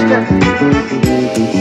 One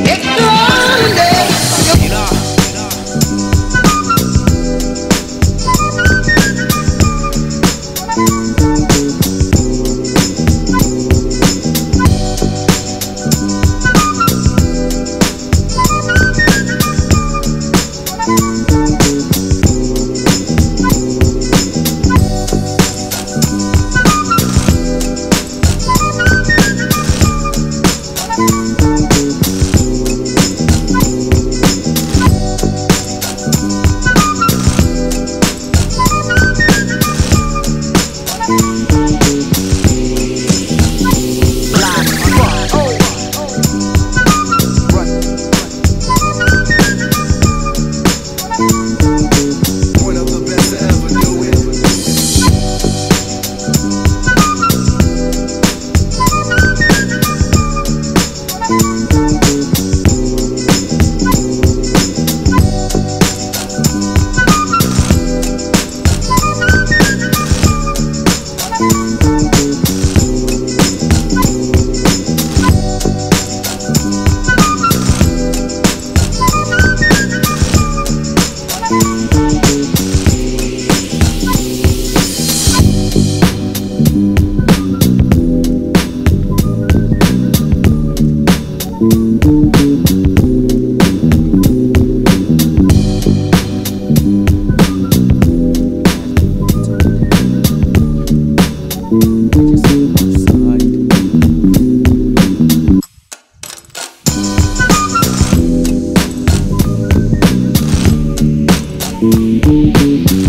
Música